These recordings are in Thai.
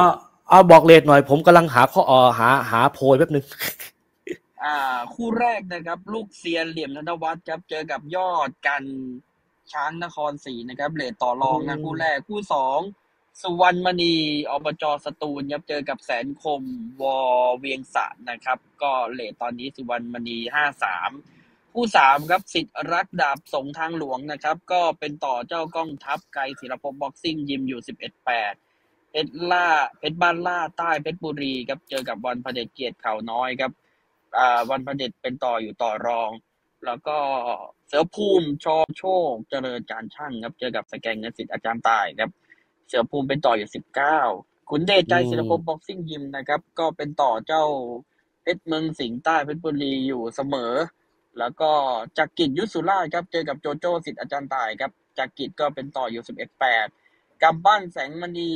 อ่าเอาบอกเรตหน่อย ผมกำลังหาข้ออหาหาโพยแป๊บนึงอ่า คู่แรกนะครับ ลูกเซียนเหลี่ยมธนวัฒน์ครับ เจอกับยอดกันช้างนครศรีนะครับเรตต่อรองนะอืมคู่แรกคู่สองสุวรรณมณีอบจสตูลครับเจอกับแสนคมวอเวียงสะนะครับ ก็เรตตอนนี้สุวรรณมณีห้าสามคู่สามครับสิทธิ์รักดาบสงทางหลวงนะครับ ก็เป็นต่อเจ้ากล้องทัพไกรศิลปบ็อกซิ่งยิมอยู่สิบเอ็ดแปด เพชรล่าเพชรบ้านล่าใต้เพชรบุรีครับเจอกับวันพระเดชเกียรติเขาน้อยครับอ่าวันพระเดชเป็นต่ออยู่ต่อรอง แล้วก็เสือภูมิชอโชค เจริญการช่างครับ เจอกับสแกงเงินสิทธิ์อาจารย์ตายครับ เสือภูมิเป็นต่ออยู่สิบเก้าขุนเดชใจศิลปบ็อกซิ่งยิมนะครับ ก็เป็นต่อเจ้าเพชรเมืองสิงห์ใต้เพชรบุรีอยู่เสมอ แล้วก็จักรกิจยุสุราครับ เจอกับโจโจ้สิทธิ์อาจารย์ตายครับจักรกิจก็เป็นต่ออยู่สิบเอ็ดแปด กำปั้นแสงมณี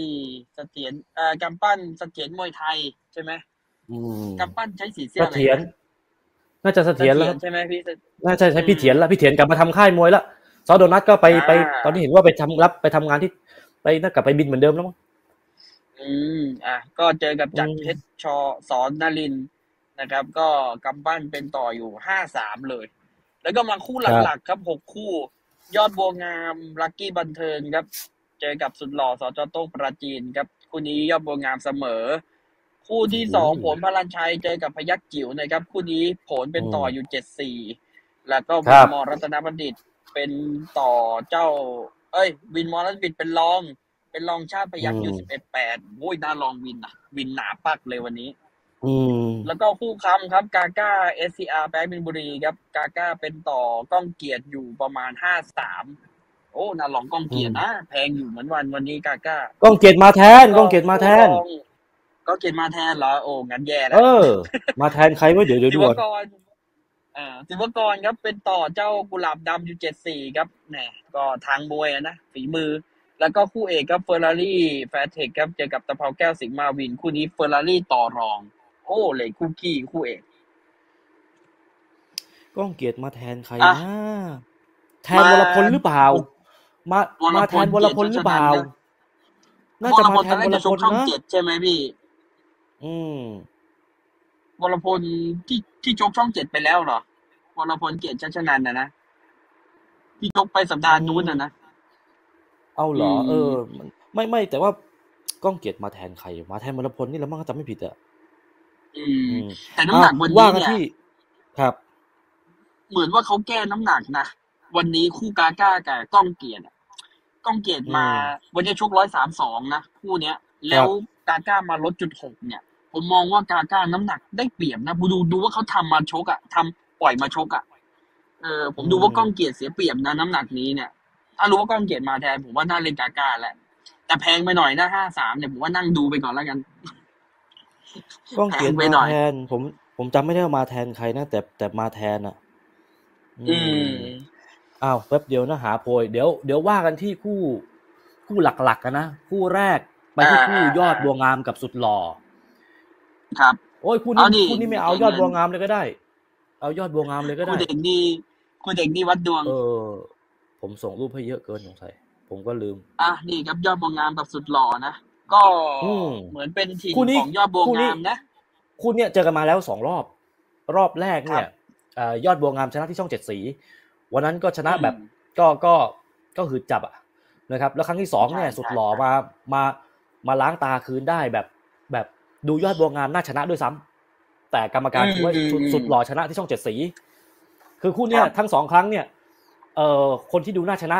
เสถียรเอ่อกำปั้นเสถียรมวยไทยใช่ไหมอืมกำปั้นใช้สีเสื้เสออะไรถียรน่าจะเสถียรแล้วครับใช่ไหมพี่น่าจะใช้พี่เถียรแล้วพี่เถียรกลับมาทำค่ายมวยแล้วซอโดนัทก็ไปอ่าไป ตอนนี้เห็นว่าไปทำรับไปทำงานที่ไปน่ากลับไปบินเหมือนเดิมแล้วมั้งอืมอะก็เจอกับจักรอืมเพชรชอสอนนารินทร์นะครับ ก็กำปั้นเป็นต่ออยู่ห้าสามเลย แล้วก็มาคู่หลักๆครับหกคู่ ยอดบัวงามลักกี้บันเทิงครับ เจอกับสุดหล่อสจโต้งปราจีนครับคู่นี้ยอดบัวงามเสมอ คู่ที่สองผลพลันชัยเจอกับพยัคฆ์จิ๋วนะครับ คู่นี้ผลเป็นต่ออยู่เจ็ดสี่แล้วก็วินมอรัตนบัณฑิตเป็นต่อเจ้า เอ้ย วินมอรัตนบัณฑิตเป็นรอง เป็นรองชาติพยัคฆ์อยู่สิบเอ็ดแปดโอ้ยน่าลองวินอะวินหนาปักเลยวันนี้อืมแล้วก็คู่ค้ำครับกาก้าเอสซีอาร์แบงค์บินบุรีครับกาก้าเป็นต่อกล้องเกียรติอยู่ประมาณห้าสาม โอ้น่าลองกล้องเกียรตินะแพงอยู่เหมือนวันวันนี้กาก้าก้องเกียรติมาแทนก้องเกียรติมาแทนก็เกียรติมาแทนเหรอโอ้งั้นแย่เอแล้วอมาแทนใครวะเดี๋ยวเดี๋ยวศิดูวก่อนกรอ่าศิวกรครับเป็นต่อเจ้ากุหลาบดำอยู่เจ็ดสี่ครับแหมก็ทางมวยอะนะฝีมือ แล้วก็คู่เอกครับเฟอร์รารี่แฟร์เทคครับเจอกับตะเภาแก้วสิงห์มาวิน คู่นี้เฟอร์รารี่ต่อรอง โอ้เลยคู่ขี้คู่เอกก้องเกียรติมาแทนใครอะนะแทนวรพลหรือเปล่า มาวรพลมาแทนวรพลหรือเปล่าเกียรติน่าจะมาแทนวรพลตอนแรกวรจะชพกลช่องนะเจ็ดใช่ไหมพี่ อืมวรพลที่ที่ชกช่องเจ็ดไปแล้วเหรอวรพลเกียรติชัชนันท์นะนะที่ชกไปสัปดาห์นู้นนะนะเอาเหรออืมเออมันไม่ไม่แต่ว่าก้องเกียรติมาแทนใคร มาแทนวรพลนี่แล้วมั้งถ้าจำไม่ผิดอะอือืมมแต่น้ำหนักวันว่านี้กันเนี่ยที่ครับ เหมือนว่าเขาแก้น้ำหนักนะวันนี้คู่กาก้ากับก้องเกียรติอะ ก้องเกียรติมาอืมวันนี้ชกร้อยสามสองนะคู่เนี้ย แล้วกาก้ามาลดจุดหกเนี่ย ผมมองว่ากาก้าน้ำหนักได้เปรียบนะดูดูว่าเขาทำมาชกอะทำปล่อยมาชกอะเออผมดูว่าก้องเกียรติเสียเปรียบนะน้ำหนักนี้เนี่ย ถ้ารู้ว่าก้องเกียรติมาแทนผมว่าน่าเล่นกาก้าแหละ แต่แพงไปหน่อยนะห้าสามเนี่ยผมว่านั่งดูไปก่อนแล้วกัน ก้องเกียรติแพงไปหน่มาอยแทนผม ผมจำไม่ได้ว่ามาแทนใครนะแต่แต่มาแทนอะ อืม อ้าวแป๊บเดียวนะหาโพยเดี๋ยวเดี๋ยวว่ากันที่คู่คู่หลักๆกันนะคู่แรกไปที่อ่าคู่อ่ายอดบัวงามกับสุดหล่อครับ โอ้ยคู่เอาดินี้คู่นี้ไม่เอาเก่งยอดเลยบัวงามเลยก็ได้ เอายอดบัวงามเลยก็คุได้ณเด็กนี่คุณเด็กนี่วัดดวง เออ ผมส่งรูปให้เยอะเกินสงสัยผมก็ลืม อะนี่ครับยอดบัวงามกับสุดหล่อนะก็อืมเหมือนเป็นทีมคู่นี้ของยอดบัวคู่นี้งามนะคู่เนี้ยเจอกันมาแล้วสองรอบ รอบแรกเนี่ครัยบเอ่อยอดบัวงามชนะที่ช่องเจ็ดสี วันนั้นก็ชนะอืมแบบก็ก็ก็คือจับอะนะครับ แล้วครั้งที่สองเนี่ยใช่สุดใช่หล่อใช่มามามาล้างตาคืนได้แบบแบบดูยอดบัวงามน่าชนะด้วยซ้ำแต่กรรมการถือว่าสุดสุดหล่อชนะที่ช่องเจ็ดสี คือคู่เนี้ยทั้งสองครั้งเนี่ย เอ่อคนที่ดูน่าชนะ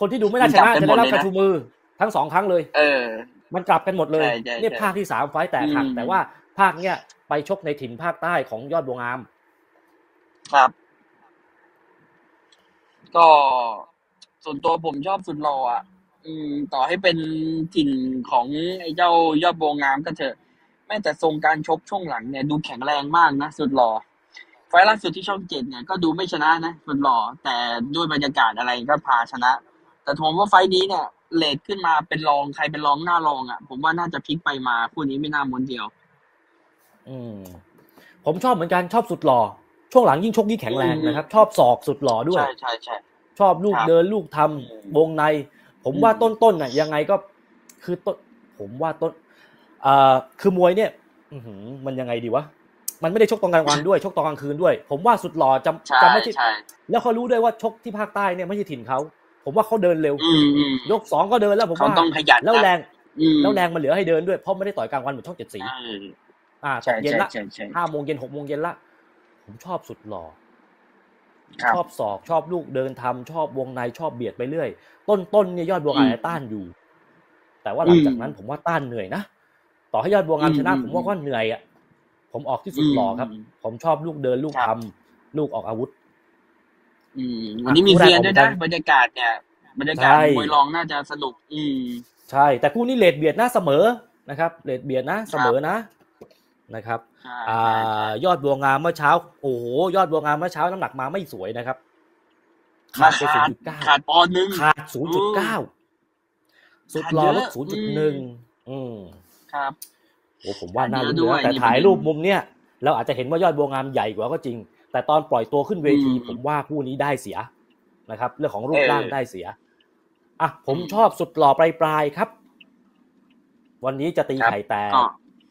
คนที่ดูไม่น่าชนะจะได้รับการชูมือ ทั้งสองครั้งเลย เออ มันกลับกันหมดเลยใช่ใช่เนี่ยใช่ภาคที่สามไฟต์แตกหักอืมแต่ว่าภาคเนี้ยไปชกในถิ่นภาคใต้ของยอดบัวงาม ครับ ก็ส่วนตัวผมชอบสุดหล่ออะ อืม ต่อให้เป็นถิ่นของไอ้เจ้ายอดโบงามก็เถอะ แม้แต่ทรงการชกช่วงหลังเนี่ยดูแข็งแรงมากนะสุดหล่อ ไฟล์ล่าสุดที่ช่องเจ็ดเนี่ยก็ดูไม่ชนะนะสุดหล่อ แต่ด้วยบรรยากาศอะไรก็พาชนะ แต่ผมว่าไฟล์นี้เนี่ยเลทขึ้นมาเป็นรองใครเป็นรองหน้ารองอะ ผมว่าน่าจะพลิกไปมาคู่นี้ไม่น่าม้วนเดียว อืม ผมชอบเหมือนกันชอบสุดหล่อ ช่วงหลังยิ่งชกยิ่งแข็งแรงอืมนะครับ ชอบศอกสุดหล่อด้วย ใช่ใช่ใช่ชอบลูกครับเดินลูกทำอืมวงใน ผมว่าอืมต้นๆน่ะยังไงก็คือต้นผมว่าต้นเอ่อคือมวยเนี่ยอือหือมันยังไงดีวะมันไม่ได้ชกตอนกลางวันด้วยชกตอนกลางคืนด้วย ผมว่าสุดหล่อจำใช่จำไม่ใช่ใช่แล้วเขารู้ด้วยว่าชกที่ภาคใต้เนี่ยไม่ใช่ถิ่นเขาผมว่าเขาเดินเร็วอืมอืมยกสองก็เดินแล้วผมเขาว่าต้องขยันนะแล้วแรงอืมแล้วแรงมันเหลือให้เดินด้วยเพราะไม่ได้ต่อยกลางวันเหมือนช่องเจ็ดสีใช่อ่าตใช่กเย็นใช่ละใช่ใช่ห้าโมงเย็นหกโมงเย็นละ ผมชอบสุดหล่อครับชอบศอกชอบลูกเดินทำชอบวงในชอบเบียดไปเรื่อย ต้นต้นเนี่ยยอดบัวงามอืมต้านอยู่ แต่ว่าหลังจากนั้นอืมผมว่าต้านเหนื่อยนะต่อให้ยอดบัวงามอืมชนะอืมผมว่าก็เหนื่อยอะผมออกที่สุดหล่อครับอืมผมชอบลูกเดินลูกครัทำบลูกออกอาวุธ อืมวันนี้มีคู่แรกเซียนด้วยนะของผมบรรยากาศเนี่ยบรรยากาศใช่มวยรองน่าจะสนุก อืมใช่ แต่คู่นี้เลดเบียดนะเสมอนะครับเลดเบียดนะเสมอนะ นะครับใช่อ่ใช่ใช่ายอดบัวงามเมื่อเช้า โอ้โหยอดบัวงามเมื่อเช้าน้ำหนักมาไม่สวยนะครับมาขาดไปขาด0.9ขาดปอนด์หนึงขาด0.9สุดรอลดขาดเยอะ0.1อืมครับโอ้ผมว่าน่าขาดลุ้เยนอะด้วยนะแต่นี่ถ่ายประเด็นรูปมุมเนี้ยเราอาจจะเห็นว่ายอดบัวงามใหญ่กว่าก็จริง แต่ตอนปล่อยตัวขึ้นเวทีอืมผมว่าคู่นี้ได้เสียนะครับ เรื่องของรูปเออร่างได้เสียอะผมอืมชอบสุดหล่อปลายปลายๆครับ วันนี้จะตีครับไข่แตกก็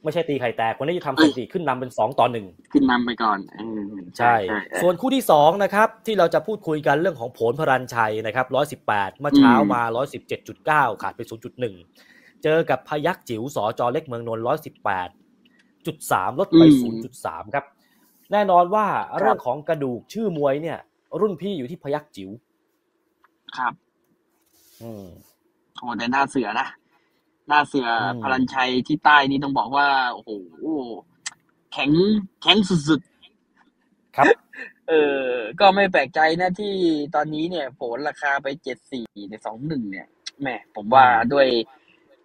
ไม่ใช่ตีไข่แตกวันนี้จะทำเอ้สยถิติขึ้นนำเป็นสองต่อหนึ่งขึ้นนำไปก่อนเออใช่ใช่ใช่ ส่วนคู่ที่สองนะครับที่เราจะพูดคุยกันเรื่องของผลพรันชัยนะครับร้อยสิบแปดเมื่อเช้าอืมมาร้อยสิบเจ็ดจุดเก้าขาดไปศูนย์จุดหนึ่งเจอกับพยักจิ๋วสอจอเล็กเมืองนนท์ร้อยสิบแปดจุดสามลดไปศูนย์จุดสามครับ แน่นอนว่าเรื่องของกระดูกชื่อมวยเนี่ย รุ่นพี่อยู่ที่พยักจิ๋วครับ อืมโอ้แต่หน้าเสือนะ หน้าเสืออมพลันชัยที่ใต้นี่ต้องบอกว่า โอ้โหแข็งแข็งสุดครับๆเออ ก็ไม่แปลกใจนะที่ตอนนี้เนี่ย ผลราคาไปเจ็ดสี่ในสองหนึ่งเนี่ยแหมผมว่าด้วย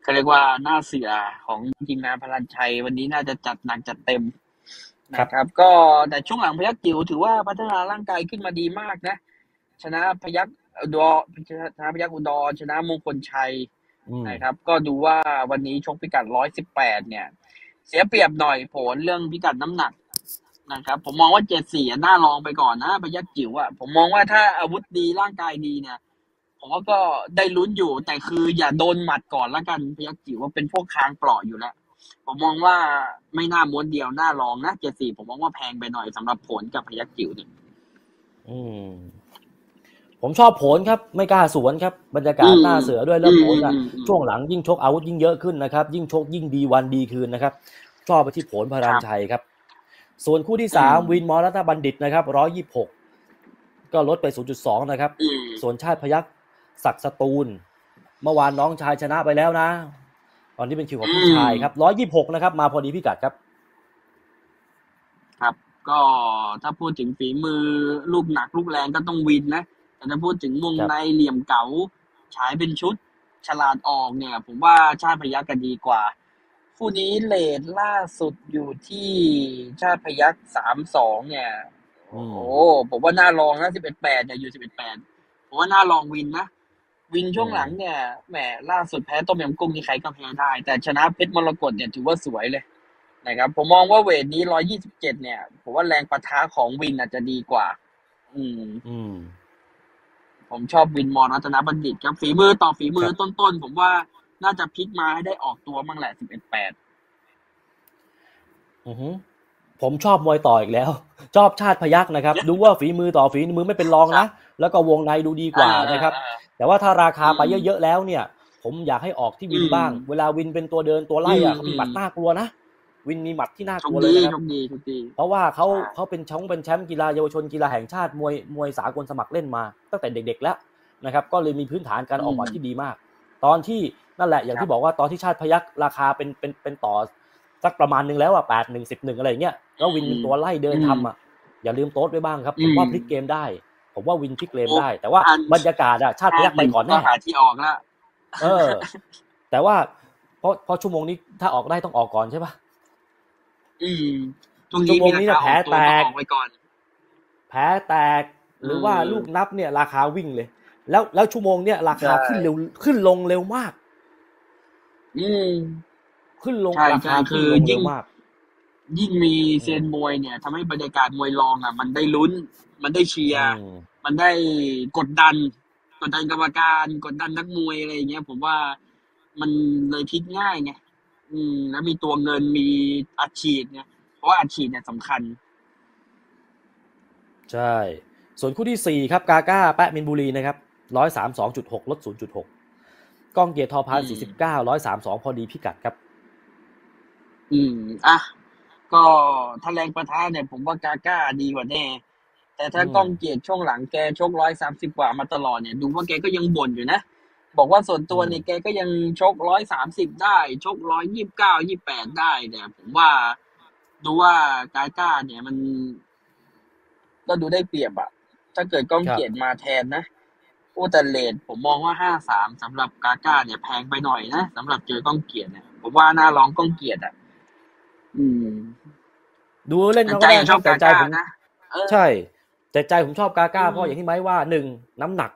เขาเรียกว่าหน้าเสือของทีมงานพลันชัย วันนี้น่าจะจัดหนักจัดเต็มนะครับ ก็แต่ช่วงหลังพยักจิ๋วถือว่าพัฒนาร่างกายขึ้นมาดีมากนะ ชนะพยักอุดรชนะพยักอุดรชนะมงคลชัยอืม นะครับ ก็ดูว่าวันนี้ชกพิกัด118เนี่ย เสียเปรียบหน่อยผลเรื่องพิกัดน้ำหนักนะครับ ผมมองว่า74อะน่าลองไปก่อนนะพยักจิ๋วอะผมมองว่าถ้าอาวุธดีร่างกายดีเนี่ยผมว่าก็ได้ลุ้นอยู่แต่คืออย่าโดนหมัดก่อนละกันพยักจิ๋วว่าเป็นพวกคางเปราะอยู่แล้วผมมองว่าไม่น่าม้วนเดียวน่าลองนะ74ผมมองว่าแพงไปหน่อยสำหรับผลกับพยักจิ๋วเนี่ยอืม ผมชอบผลครับไม่กล้าสวนครับบรรยากาศอืมหน้าเสือด้วยเรื่องผลอะอืมอืมช่วงหลังยิ่งชกอาวุธยิ่งเยอะขึ้นนะครับ ยิ่งชกยิ่งดีวันดีคืนนะครับชอบไปที่ผลพรานชัยครับ ส่วนคู่ที่สามอืมวินมอรัตบัณฑิตนะครับร้อยยี่หกก็ลดไป 0.2 นะครับอืมส่วนชาติพยักศักดิ์สตูล เมื่อวานน้องชายชนะไปแล้วนะ ตอนนี้เป็นคิวของพี่ชายครับร้อยยี่หกนะครับ มาพอดีพิกัดครับ ครับ ก็ถ้าพูดถึงฝีมือลูกหนักลูกแรงก็ต้องวินนะ แต่ถ้าพูดถึงวงครับในเหลี่ยมเก๋าฉายเป็นชุดฉลาดออกเนี่ย ผมว่าชาติพยักกันดีกว่า คู่นี้เลทล่าสุดอยู่ที่ชาติพยักสามสองเนี่ยอืมโอ้ผมว่าน่าลองนะสิบเอ็ดแปดเนี่ยอยู่สิบเอ็ดแปดผมว่าน่าลองวินนะวินช่วงหลังเนี่ยแหมล่าสุดแพ้ต้มยำกุ้งนี่ใครก็แพ้ได้ แต่ชนะเพชรมรกตเนี่ยถือว่าสวยเลยนะครับ ผมมองว่าเวทนี้ร้อยี่สิบเจ็ดเนี่ย ผมว่าแรงปะทะของวินอาจจะดีกว่า อืม อืม ผมชอบวินมอรัตนบัณฑิตครับฝีมือต่อฝีมือครับต้นๆ ผมว่าน่าจะพลิกมาให้ได้ออกตัวมั่งแหละสิบเอ็ดแปดอือหือผมชอบมวยต่ออีกแล้ว ชอบชาติพยักนะครับ ดูว่าฝีมือต่อฝีมือไม่เป็นรองนะ แล้วก็วงในดูดีกว่านะครับ แต่ว่าถ้าราคาไปอืมเยอะๆแล้วเนี่ย ผมอยากให้ออกที่วินอืมบ้าง เวลาวินเป็นตัวเดินตัวไล่อะอืมเขามีหมัดน่ากลัวนะ วินมีหมัดที่น่าโชกคลัวเลดียนะคโชรับคดีโชคดีเพราะว่าเขาใช่เขาเป็นแชมป์เป็นแชมป์กีฬาเยาวชนกีฬาแห่งชาติมวยมวยสากลสมัครเล่นมา ตั้งแต่เด็ก ๆ แล้วนะครับ ก็เลยมีพื้นฐานการออกหมัดอืมที่ดีมาก ตอนที่นั่นแหละอย่างครับที่บอกว่าตอนที่ชาติพยักราคาเป็นเป็นเป็นต่อสักประมาณหนึงแล้วอะแปดหนึ่งสิบหนึ่งอะไรอย่างเงี้ยแล้ววินเป็นตัวไล่เดินทำอะอย่าลืมโต๊ดไว้บ้างครับผมว่าอืมพลิกเกมได้ ผมว่าวินพลิกเกมโอ้ได้ แต่ว่าอันบรรยากาศอะชาติพยักไปก่อนก็แน่หาที่ออกแล้วเออ แต่ว่าเพราะเพราะชั่วโมงนี้ถ้าออกได้ต้องออกก่อนใช่ปะ อืมตรงชั่นี้วโมมีงรานี้คาน่ะออกตัวแพ้แตก็กออกไว้ก่อน แพ้แตก หรือว่าอืมลูกนับเนี่ย ราคาวิ่งเลย แล้วแล้วชั่วโมงเนี่ย ราคาใช่ขึ้นเร็วขึ้นลงเร็วมาก อืมขึ้นลงใช่ราคาใช่ขึ้นคือลงยิ่เร็งวมากยิ่งมีเซียนมวยเนี่ยทำให้บรรยากาศมวยรองอะ มันได้ลุ้น มันได้เชียร์อืมมันได้กดดัน กดดันกรรมการ กดดันนักมวยอะไรอย่างเงี้ย ผมว่ามันเลยพลิกง่ายไง อืม แล้วมีตัวเงินมีอัดฉีดไงเพราะว่าอัดฉีดเนี่ยสำคัญ ใช่ ส่วนคู่ที่สี่ครับ กาก้า แปะมินบุรีนะครับร้อยสามสองจุดหกลดศูนย์จุดหกกล้องเกียร์ทอพันอืสี่สิบมเก้าร้อยสามสองพอดีพิกัดครับ อืม อะ ก็ถ้าแรงประทะเนี่ย ผมว่ากาก้าดีกว่าแน่ แต่ถ้าอืมก้องเกียรติช่วงหลังแกชกร้อยสามสิบกว่ามาตลอดเนี่ย ดูว่าแกก็ยังบ่นอยู่นะ บอกว่าส่วนตัวเนี่ยแกก็ยังชกร้อยสามสิบได้ ชกร้อยยี่สิบเก้ายี่แปดได้แต่ผมว่าดูว่ากาก้าเนี่ยมัน ก็ดูได้เปรียบอะถ้าเกิดก้องครับเกียรติมาแทนนะโอ้แต่เลทผมมองว่าห้าสามสำหรับกาก้าเนี่ยแพงไปหน่อยนะสำหรับเจอก้องเกียรติเนี่ยผมว่าน่าลองก้องเกียรติอะอืม ดูเล่นแต่มาใจก็ได้ยังชอบแต่กาใจก้าผมนะเออใช่ แต่ใจผมชอบกาก้าอืมเพราะอย่างที่ไม้ว่าหนึ่งน้ำหนัก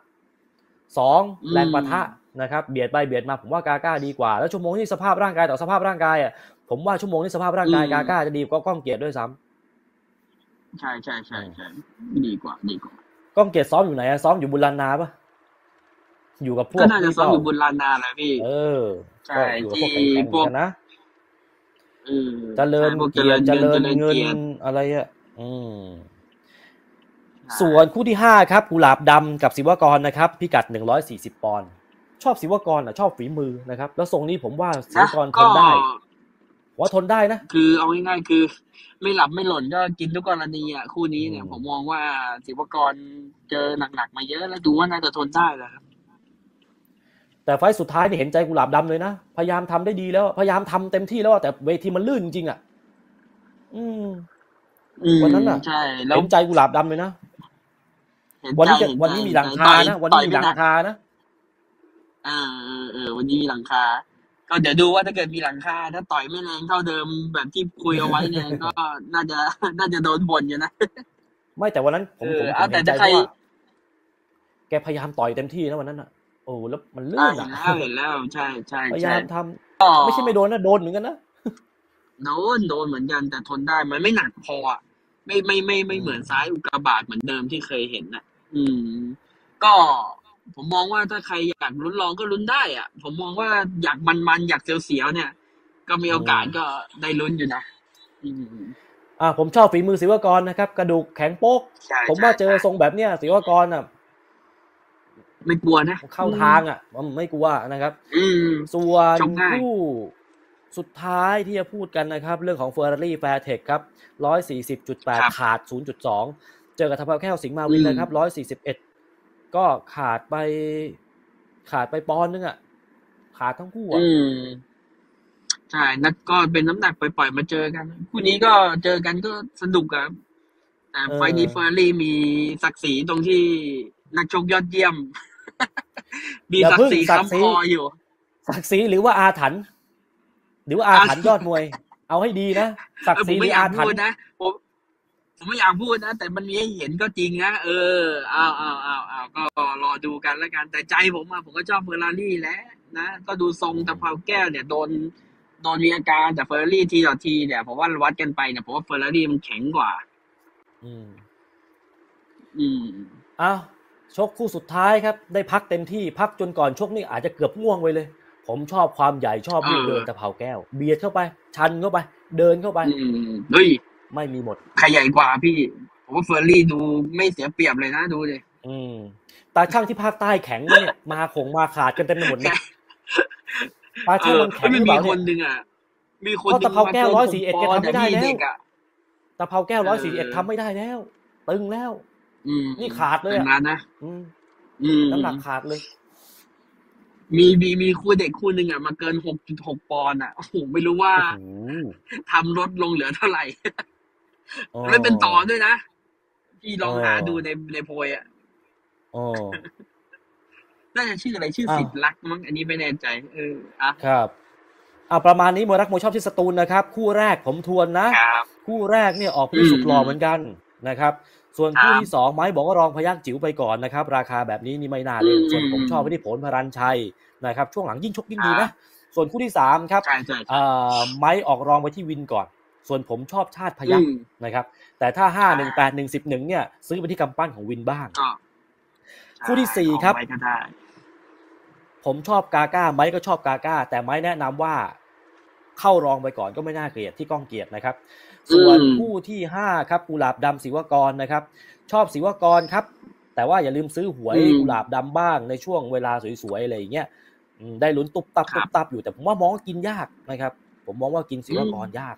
สองอืมแรงปะทะนะครับเบียดไปเบียดมาผมว่ากาก้าดีกว่า แล้วชั่วโมงที่สภาพร่างกายต่อสภาพร่างกายอะผมว่าชั่วโมงที่สภาพร่างกายกาก้าจะดีกว่ากล้องเกียรติด้วยซ้ำใช่ใช่ใช่ใช่ดีกว่าดีกว่ากล้องเกียรติซ้อมอยู่ไหนอะซ้อมอยู่บุรีรัมย์นาปะอยู่กับพวกก็น่าจะซ้อมเปล่อยู่บุญลานาแหละพี่ เออใช่ก็อยู่กับพวกแข่งๆที่พวกกันนะเออเจริญใช่พวเกียรติเจริญเงินกียรติอะไรอะ อืมใช่ ส่วนคู่ที่ห้าครับกุหลาบดำกับศิวกรนะครับพิกัดหนึ่งร้อยสี่สิบปอนด์ชอบศิวกรอะชอบฝีมือนะครับ แล้วทรงนี้ผมว่าศิวนะกรทก็นได้ผมว่าทนได้นะ คือเอาง่ายๆคือ ไม่หลับไม่หล่นก็กินทุกกรณีอะคู่นี้เนี่ยอืมผมมองว่าศิวกรเจอหนักๆมาเยอะแล้วดูว่าน่าจะทนได้แหละครับแต่ไฟล์สุดท้ายนี่เห็นใจกุหลาบดำเลยนะ พยายามทำได้ดีแล้ว พยายามทำเต็มที่แล้วอะแต่เวทีมันลื่นจริงๆอะอืมอืมวันนั้นน่ะใช่แล้วเห็นใจกุหลาบดำเลยนะเห็น วันใจนี้จะเห็นใจวันนี้มีหลังคาต่อยนะวันนี้มีหลัต่อยงไนักคานะอ่าเออเออวันนี้มีหลังคา ก็เดี๋ยวดูว่าถ้าเกิดมีหลังคา ถ้าต่อยไม่แรงเท่าเดิมแบบที่คุยเอาไว้เนี่ยก็น่าจะน่าจะโดนบ่นอยู่นะไม่แต่วันนั้นผมเออผมผมเอาแต่เห็นใจถ้าใครเพราะว่าแกพยายามต่อยเต็มที่นะวันนั้นอะโอ้แล้วมันลื่อ่านเห็นอะแล้วเห็นแล้วใช่ใช่พยาใช่ยามทำก็ไม่ใช่ไม่โดนนะโดนเหมือนกันนะโดนโดนเหมือนกันแต่ทนได้มันไม่หนักพออะไม่ไม่ไม่ไม่อืมเหมือนซ้ายอุกกาบาตเหมือนเดิมที่เคยเห็นน่ะ อืม ก็ผมมองว่าถ้าใครอยากลุ้นลองก็ลุ้นได้อะ ผมมองว่าอยากมันๆอยากเสียวๆเนี่ย ก็มีโอกาสก็ได้ลุ้นอยู่นะอืมอ่าผมชอบฝีมือศิวกรนะครับ กระดูกแข็งโป๊กใช่ผมว่าใช่เจอทรงแบบเนี้ยศิวกรอะไม่กลัวนะเข้าทางอะผมไม่กลัวนะครับ อืมส่วนชมง่ายคู่สุดท้ายที่จะพูดกันนะครับ เรื่องของ Ferrari Fairtech ครับ140.8 ขาด 0.2 เจอกับทัพแก้วสิงห์มาวินนะครับ141ก็ขาดไปขาดไปปอนด์นึงอะ ขาดทั้งคู่อะอืมใช่นัดก็เป็นน้ำหนักปล่อยๆมาเจอกันคู่นี้ก็เจอกันก็สนุกครับแต่เออไฟล์นี้เฟอร์รี่มีศักดิ์ศรีตรงที่นักชกยอดเยี่ยมมีอย่าศักเพิ่ดิ์งศรีศักดิ์ศรีค้ำคออยู่ ศักดิ์ศรีหรือว่าอาถรรพ์หรือว่าอาถรรพ์ยอดมวย เอาให้ดีนะศักเออดิ์ศผรีมหไม่รืออยาอากถรพูรดพ์นะผม ผมไม่อยากพูดนะ แต่มันมีให้เห็นก็จริงนะเออเอาเอาเอาเอาก็รอดูกันแล้วกัน แต่ใจผมอะผมก็ชอบเฟอร์รารี่แหล้วนะก็ดูทรงตะเภาแก้วเนี่ยโดนโดนมีอาการแต่เฟอร์รารี่ทีต่อทีเนี่ยผมว่าวัดกันไปเนี่ยผมว่าเฟอร์รารี่มันแข็งกว่า อืม อืมอ้าวชกคู่สุดท้ายครับ ได้พักเต็มที่พักจนก่อนชกนี่อาจจะเกือบง่วงไปเลย ผมชอบความใหญ่ชอบลูกเออเดินตะเภาแก้ว เบียดเข้าไป ชันเข้าไป เดินเข้าไปอืมเฮ้ย ไม่มีหมด ใครใหญ่กว่าพี่ ผมว่าเฟอร์รี่ดูไม่เสียเปรียบเลยนะดูเลยอืมตาช่างที่ภาคใต้แข็งไหมเนี่ยมาคงมาขาดกันเต็มไปหมดนะตาเอช่างอมันแข็งหไม่รือเปมีล่าคเนี่ยนหนึ่งอะมีคนเพราะหนึ่ตะเภาแก้วมร้อยกิสี่นเอ็ดหแกปนทำไม่ได้แต่พี่แล้วเด็กอะตะเภาแก้วเอร้ออยสี่เอ็ดทำไม่ได้แล้ว ตึงแล้วอืมนี่ขาดเลยดัอะงนั้นนะอืมอืมน้ำหนักขาดเลย มีมีมีคู่เด็กคู่หนึ่งอะมาเกินหกจุดหกปอนด์อะโอ้โหไม่รู้ว่าโอ้โหทำลดลงเหลือเท่าไหร่ อ๋อไม่เป็นต่อด้วยนะ พี่ลองอ๋อหาดูในในโพยอะอ๋อน่าจะชื่ออะไรชื่ออ้าวสิทธิ์รักมั้งอันนี้ไม่แน่ใจเอออะครับอ่าประมาณนี้มวยรักมวยชอบที่สตูลนะครับ คู่แรกผมทวนนะครับคู่แรกเนี่ยออกผู้สุดหล่อเหมือนกันนะครับ ส่วนคู่ครับที่สองไม้บอกว่ารองพยักจิ๋วไปก่อนนะครับ ราคาแบบนี้นี่ไม่น่าเล่นอืมส่วนผมชอบไปที่ผลพรันชัยนะครับ ช่วงหลังยิ่งชกยิ่งดีนะส่วนคู่ที่สามครับใช่ใช่ใช่เอ่อไม้ออกรองไปที่วินก่อน ส่วนผมชอบชาติพยักอืมนะครับ แต่ถ้าห้าหนึ่งแปดหนึ่งสิบหนึ่งเนี่ย ซื้อไปที่กำปั้นของวินบ้างก็คู่ที่สี่ครับเอาไว้ก็ได้ผมชอบกาก้าไม้ก็ชอบกาก้า แต่ไม้แนะนำว่าเข้ารองไปก่อนก็ไม่น่าเกลียดที่ก้องเกียรตินะครับ ส่วนคู่ที่ห้าครับกุหลาบดำศิวกรนะครับ ชอบศิวกรครับ แต่ว่าอย่าลืมซื้อหวยกุหลาบดำบ้างในช่วงเวลาสวยๆอะไรอย่างเงี้ยได้ลุ้นตุบตับตุบตับอยู่แต่ผมว่ามองกินยากนะครับ ผมมองว่ากินศิวกรยาก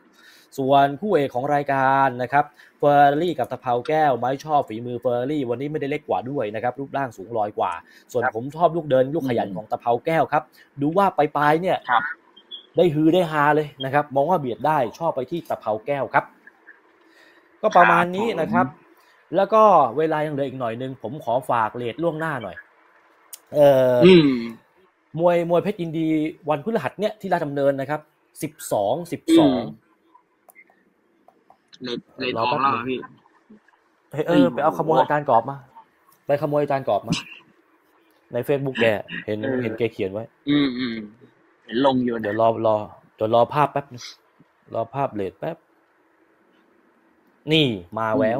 ส่วนคู่เอกของรายการนะครับเฟอร์รี่กับตะเภาแก้วไม่ชอบฝีมือเฟอร์รี่ วันนี้ไม่ได้เล็กกว่าด้วยนะครับรูปร่างสูงลอยกว่า ส่วนผมชอบลูกเดินลูกขยันของตะเภาแก้วครับ ดูว่าปลายๆเนี่ยได้ฮือได้ฮาเลยนะครับ มองว่าเบียดได้ชอบไปที่ตะเภาแก้วครับ ก็ประมาณนี้นะครับ แล้วก็เวลายังเหลืออีกหน่อยนึงผมขอฝากเลทล่วงหน้าหน่อย เอ่อมวยมวยเพชรยินดีวันพฤหัสเนี่ยที่ราชดำเนินนะครับสิบสองสิบสอง เลดเลดออกแล้วพี่เออไปเอาขโมยอาจารย์กรอบมา ไปขโมยอาจารย์กรอบมา ในเฟซบุ๊กแก เห็นเห็นแกเขียนไว้ อืมอืมเห็นลงอยู่เดี๋ยวรอรอเดี๋ยวรอภาพแป๊บนึงรอภาพเลทแป๊บ นี่มาแวว